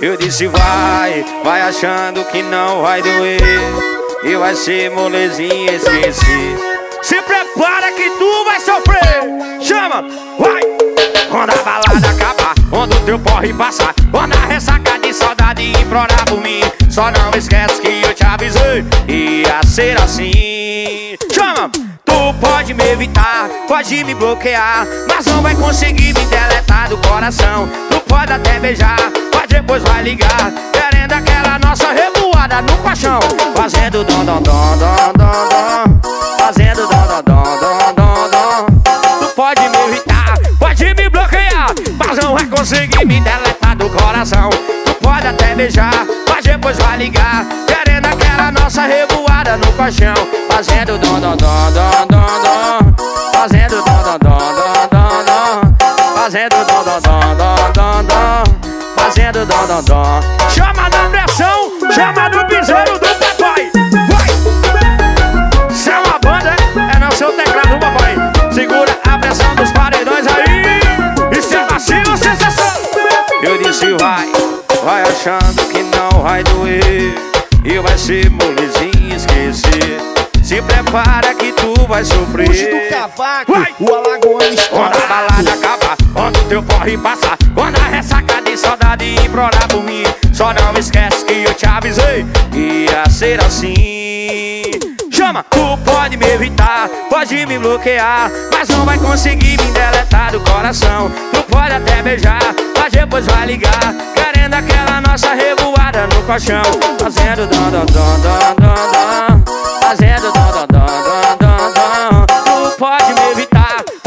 Eu disse vai, vai achando que não vai doer. E vai ser molezinha esquecer. Se prepara que tu vai sofrer. Chama, vai. Quando a balada acabar, quando o teu porre passar Quando a ressaca de saudade implorar por mim Só não esquece que eu te avisei Ia ser assim. Chama, tu pode me evitar, pode me bloquear Mas não vai conseguir me deletar coração Tu pode até beijar depois vai ligar Querendo aquela nossa revoada no paixão Fazendo dom dom dom dom dom dom Fazendo dom dom dom dom dom dom Tu pode me irritar, pode me bloquear Mas não vai conseguir me deletar do coração Tu pode até beijar, mas depois vai ligar Querendo aquela nossa revoada no paixão Fazendo dom dom dom dom dom dom Fazendo dom dom dom dom Fazendo dom dom dom dom dom dom fazendo dom dom dom Chama na pressão, chama no piseiro do papai. Vai! Se é uma banda, é não seu teclado, papai. Segura a pressão dos paredões aí. E se vacilo, sensação Eu disse vai, vai achando que não vai doer. E vai ser molezinho esquecer. Se prepara que tu vai sofrer. Puxa do cavaco, vai. o alagoano o corre passar Quando a ressaca de saudade implorar por mim Só não esquece que eu te avisei Ia ser assim. Chama, tu pode me evitar, pode me bloquear Mas não vai conseguir me deletar do coração. Tu pode até beijar, mas depois vai ligar Querendo aquela nossa revoada no colchão Fazendo dom, dom, dom, dom, dom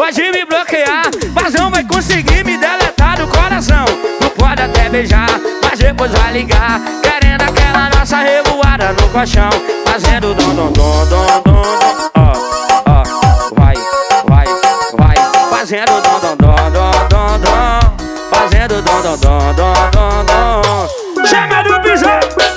Pode me bloquear, mas não vai conseguir me deletar do coração Não pode até beijar, mas depois vai ligar Querendo aquela nossa revoada no colchão Fazendo dom, dom, dom, dom, dom, dom Ó, ó, vai, vai, vai Fazendo dom, dom, dom, dom, dom, dom Fazendo dom, dom, dom, dom, dom, dom Chama do pisão